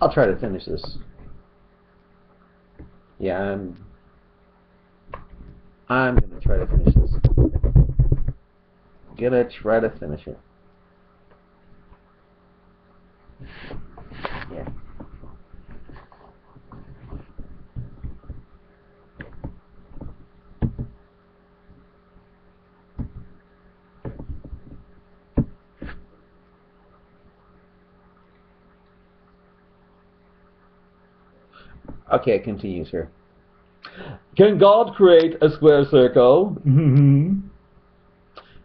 I'll try to finish this. Yeah, I'm. I'm gonna try to finish this. Gonna try to finish it. Yeah. Okay, it continues here. Can God create a square circle? Mm-hmm.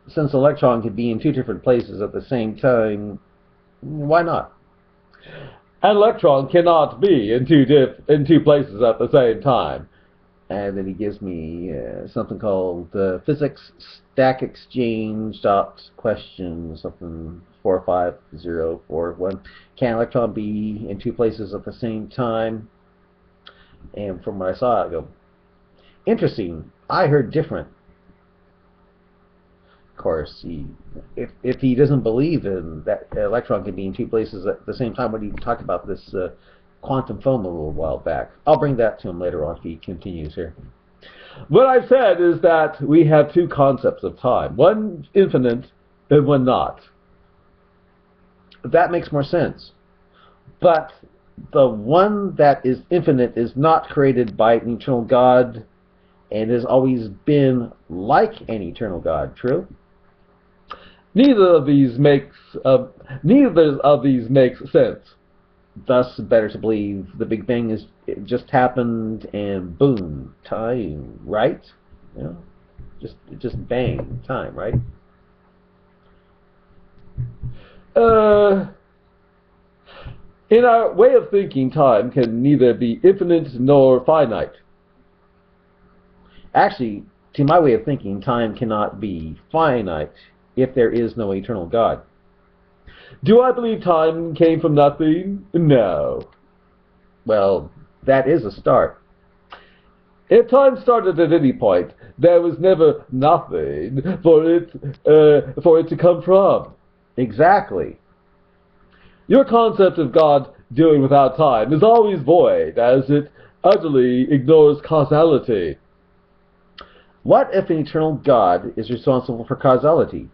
Since an electron can be in two different places at the same time, why not? An electron cannot be in two diff- in two places at the same time. And then he gives me uh, something called uh, physics stack exchange dot question something four five zero four one. Can an electron be in two places at the same time? And from what I saw, I go, interesting. I heard different. Of course, he, if if he doesn't believe in that electron can be in two places at the same time, when he talked about this uh, quantum foam a little while back, I'll bring that to him later on if he continues here. What I've said is that we have two concepts of time, one infinite and one not. That makes more sense. But the one that is infinite is not created by an eternal God and has always been like an eternal God, true? Neither of these makes uh, neither of these makes sense. Thus, better to believe the Big Bang is it just happened and boom, time, right? You know, just just bang, time, right? Uh, in our way of thinking, time can neither be infinite nor finite. Actually, to my way of thinking, time cannot be finite if there is no eternal God. Do I believe time came from nothing? No. Well, that is a start. If time started at any point, there was never nothing for it uh, for it to come from. Exactly. Your concept of God doing without time is always void, as it utterly ignores causality. What if an eternal God is responsible for causality?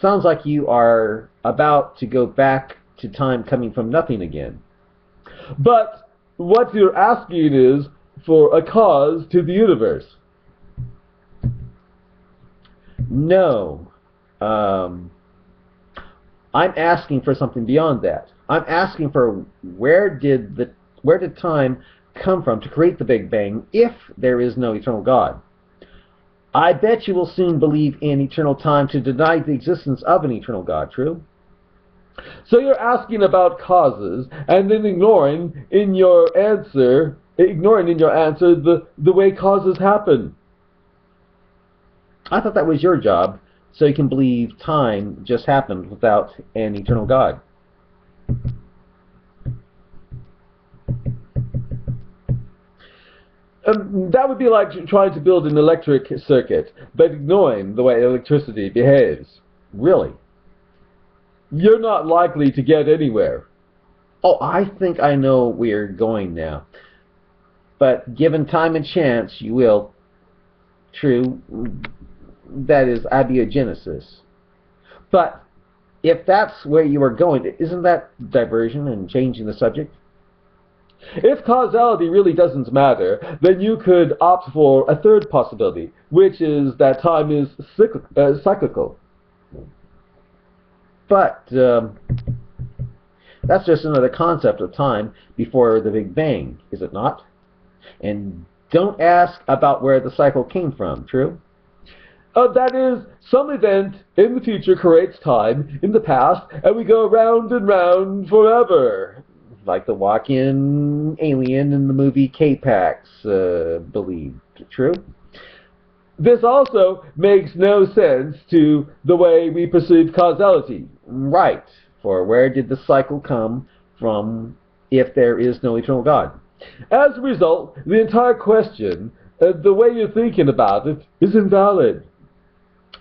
Sounds like you are about to go back to time coming from nothing again. But what you're asking is for a cause to the universe. No. Um, I'm asking for something beyond that. I'm asking for where did the where did time come from to create the Big Bang if there is no eternal God? I bet you will soon believe in eternal time to deny the existence of an eternal God, true? So you're asking about causes and then ignoring in your answer ignoring in your answer the, the way causes happen. I thought that was your job, so you can believe time just happened without an eternal God. Um, that would be like trying to build an electric circuit, but ignoring the way electricity behaves. Really? You're not likely to get anywhere. Oh, I think I know where you're going now. But given time and chance, you will. True. That is abiogenesis. But if that's where you are going, isn't that diversion and changing the subject? If causality really doesn't matter, then you could opt for a third possibility, which is that time is cyclic, uh, cyclical. But um, that's just another concept of time before the Big Bang, is it not? And don't ask about where the cycle came from, true? Uh, that is, some event in the future creates time in the past, and we go round and round forever. Like the walk-in alien in the movie K-Pax uh, believed, true? This also makes no sense to the way we perceive causality. Right. For where did the cycle come from if there is no eternal God? As a result, the entire question, uh, the way you're thinking about it, is invalid.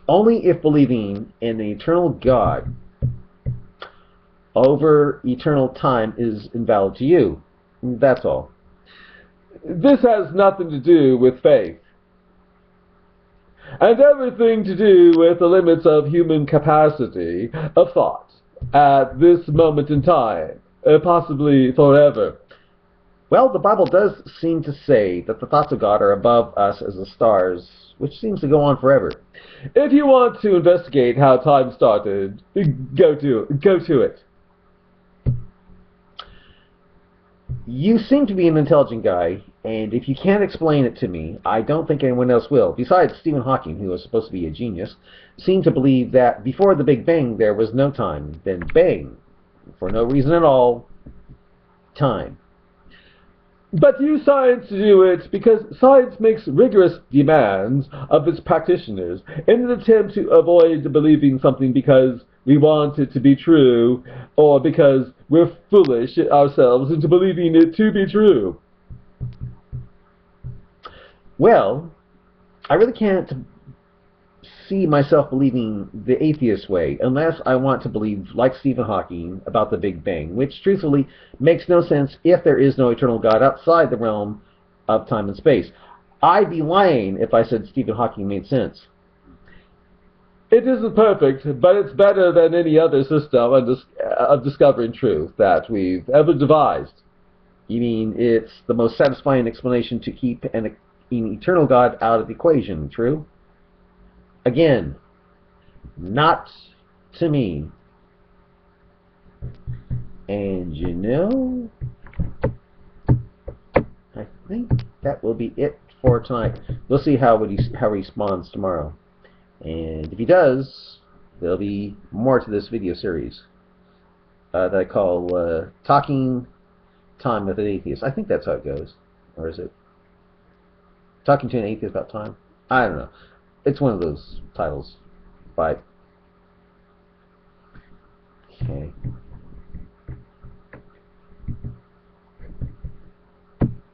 Only if believing in the eternal God. over eternal time is invalid to you. That's all. This has nothing to do with faith. And everything to do with the limits of human capacity of thought at this moment in time, uh, possibly forever. Well, the Bible does seem to say that the thoughts of God are above us as the stars, which seems to go on forever. If you want to investigate how time started, go to go to it. You seem to be an intelligent guy, and if you can't explain it to me, I don't think anyone else will. Besides Stephen Hawking, who was supposed to be a genius, seemed to believe that before the Big Bang there was no time. Then bang, for no reason at all, time. But use science to do it because science makes rigorous demands of its practitioners in an attempt to avoid believing something because we want it to be true or because we're foolish ourselves into believing it to be true. Well, I really can't see myself believing the atheist way unless I want to believe, like Stephen Hawking, about the Big Bang, which truthfully makes no sense if there is no eternal God outside the realm of time and space. I'd be lying if I said Stephen Hawking made sense. It isn't perfect, but it's better than any other system of discovering truth that we've ever devised. You mean it's the most satisfying explanation to keep an, an eternal God out of the equation, true? Again, not to me. And you know, I think that will be it for tonight. We'll see how he how he responds tomorrow. And if he does, there'll be more to this video series uh, that I call uh, Talking Time with an Atheist. I think that's how it goes. Or is it Talking to an Atheist about Time? I don't know. It's one of those titles. But, okay.